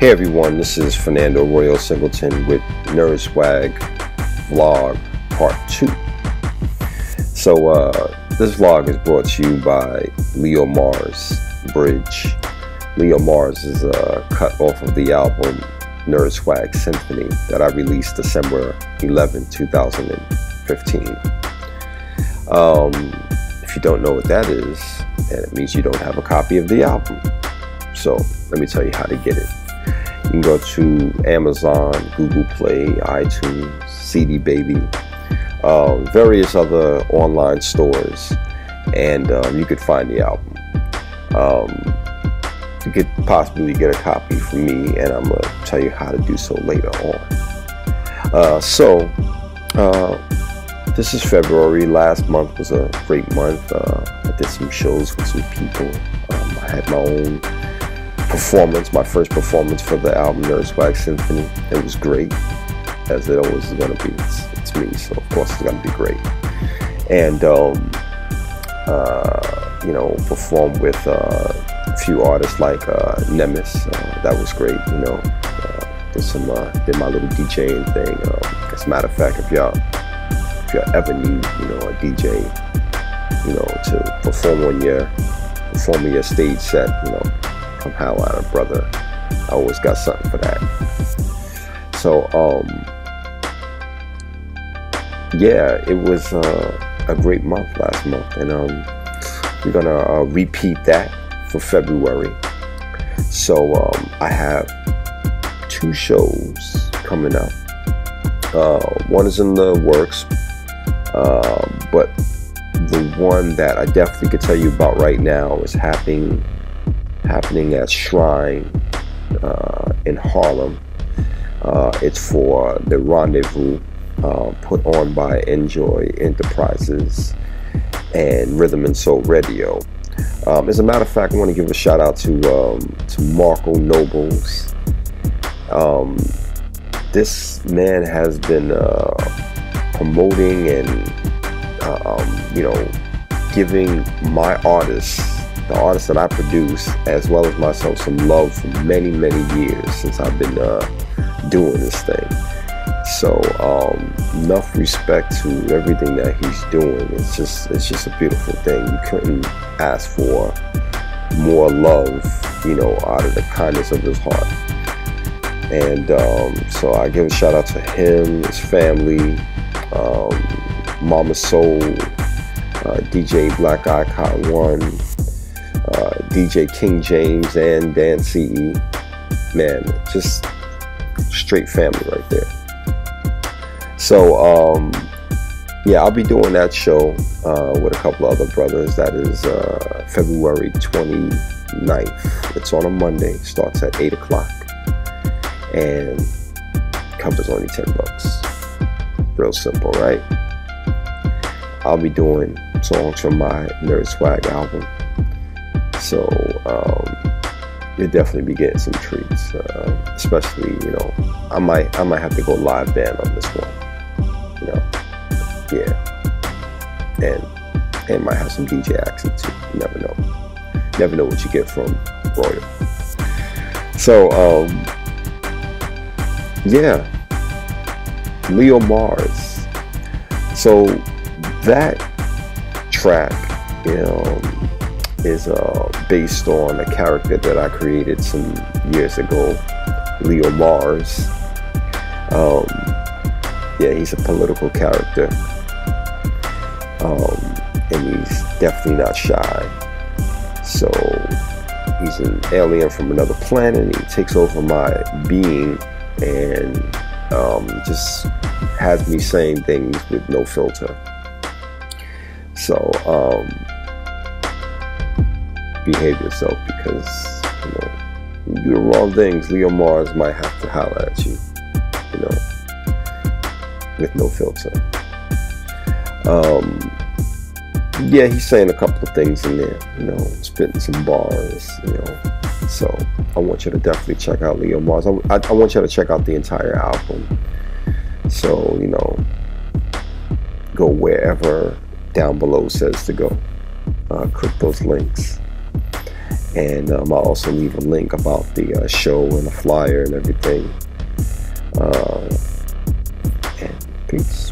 Hey everyone, this is Fernando Royal Singleton with Nerd Swag Vlog Part 2. So, uh, this vlog is brought to you by Leo Mars Bridge. Leo Mars is uh, cut off of the album Nerd Swag Synthphony that I released December 11, 2015. Um, if you don't know what that is, then it means you don't have a copy of the album. So, let me tell you how to get it. You can go to Amazon, Google Play, iTunes, CD Baby, uh, various other online stores, and um, you could find the album. Um, you could possibly get a copy from me, and I'm going to tell you how to do so later on. Uh, so, uh, this is February. Last month was a great month. Uh, I did some shows with some people. Um, I had my own performance, my first performance for the album Nerd Swag Synthphony. It was great, as it always is going to be. It's, it's, me, so of course it's going to be great. And, um, uh, you know, performed with uh, a few artists like uh. Uh, that was great, you know. Uh, did some, uh, did my little DJing thing. As a matter of fact, if y'all, if y'all ever need, you know, a DJ, you know, to perform on your, perform on your stage set, you know, come howl at a brother. I always got something for that. So, um, yeah, it was uh, a great month last month, and um, we're gonna uh, repeat that for February. So, um, I have two shows coming up. Uh, one is in the works, uh, but the one that I definitely could tell you about right now is happening happening at Shrine uh, in Harlem. Uh, it's for the Rendezvous uh, put on by Enjoy Enterprises and Rhythm and Soul Radio. Um, as a matter of fact, I want to give a shout out to um, to Marco Nobles. Um, this man has been uh, promoting and uh, um, you know giving my artists the artists that I produce, as well as myself, some love for many, many years since I've been uh, doing this thing. So um, enough respect to everything that he's doing. It's just, it's just a beautiful thing. You couldn't ask for more love, you know, out of the kindness of his heart. And um, so I give a shout out to him, his family, um, Mama Soul, uh, DJ Black Icon One, uh, DJ King James and Dan CE. Man, just straight family right there. So, um, yeah, I'll be doing that show uh, with a couple other brothers. That is uh, February 29th. It's on a Monday, starts at 8 o'clock, and covers only 10 bucks. Real simple, right? I'll be doing songs from my Nerd Swag album. So um, you'll definitely be getting some treats. Uh, especially, you know, I might I might have to go live band on this one. You know, yeah, and and might have some DJ action too. You never know. Never know what you get from Royal. So um, yeah, Leo Mars. So that track, you know is uh, based on a character that I created some years ago, Leo Mars. Um, yeah, he's a political character, um, and he's definitely not shy. So he's an alien from another planet. He takes over my being and um, just has me saying things with no filter. So um, behave yourself because you know you do the wrong things. Leo Mars might have to holler at you, you know, with no filter. Um, yeah, he's saying a couple of things in there, you know, spitting some bars, you know. So I want you to definitely check out Leo Mars. I, I, I want you to check out the entire album. So you know, go wherever down below says to go. Uh, click those links And um, I'll also leave a link about the uh, show and the flyer and everything. Uh, and peace.